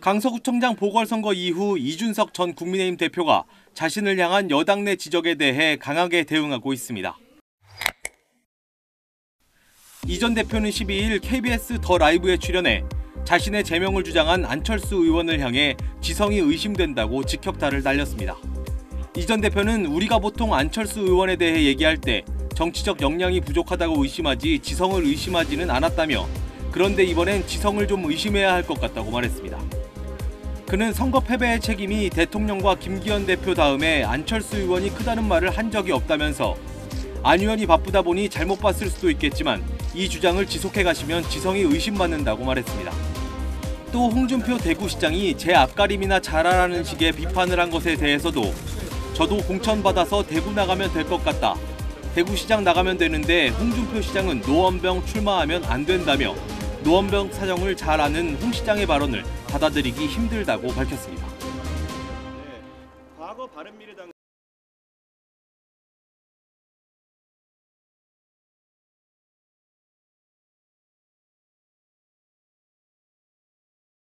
강서구청장 보궐선거 이후 이준석 전 국민의힘 대표가 자신을 향한 여당 내 지적에 대해 강하게 대응하고 있습니다. 이 전 대표는 12일 KBS 더 라이브에 출연해 자신의 제명을 주장한 안철수 의원을 향해 지성이 의심된다고 직격탄을 날렸습니다. 이 전 대표는 우리가 보통 안철수 의원에 대해 얘기할 때 정치적 역량이 부족하다고 의심하지 지성을 의심하지는 않았다며 그런데 이번엔 지성을 좀 의심해야 할 것 같다고 말했습니다. 그는 선거 패배의 책임이 대통령과 김기현 대표 다음에 안철수 의원이 크다는 말을 한 적이 없다면서 안 의원이 바쁘다 보니 잘못 봤을 수도 있겠지만 이 주장을 지속해 가시면 지성이 의심받는다고 말했습니다. 또 홍준표 대구시장이 제 앞가림이나 잘하라는 식의 비판을 한 것에 대해서도 저도 공천 받아서 대구 나가면 될 것 같다. 대구시장 나가면 되는데 홍준표 시장은 노원병 출마하면 안 된다며 노원병 사정을 잘 아는 홍 시장의 발언을 받아들이기 힘들다고 밝혔습니다. 네, 과거 바른미래당